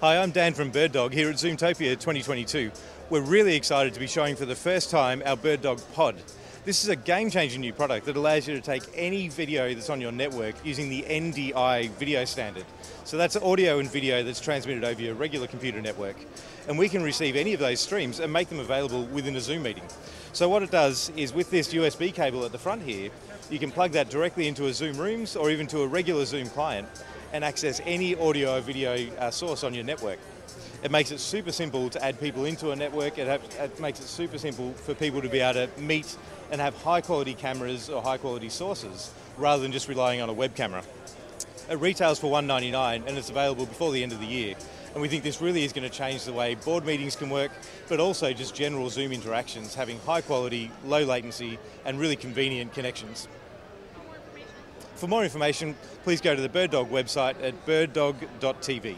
Hi, I'm Dan from BirdDog here at Zoomtopia 2022. We're really excited to be showing for the first time our BirdDog Pod. This is a game-changing new product that allows you to take any video that's on your network using the NDI video standard. So that's audio and video that's transmitted over your regular computer network. And we can receive any of those streams and make them available within a Zoom meeting. So what it does is with this USB cable at the front here, you can plug that directly into a Zoom Rooms or even to a regular Zoom client and access any audio or video uh, source on your network. It makes it super simple to add people into a network. It, it, makes it super simple for people to be able to meet and have high quality cameras or high quality sources rather than just relying on a web camera. It retails for 199 and it's available before the end of the year. And we think this really is going to change the way board meetings can work, but also just general Zoom interactions, having high quality, low latency, and really convenient connections. For more information, please go to the BirdDog website at birddog.tv.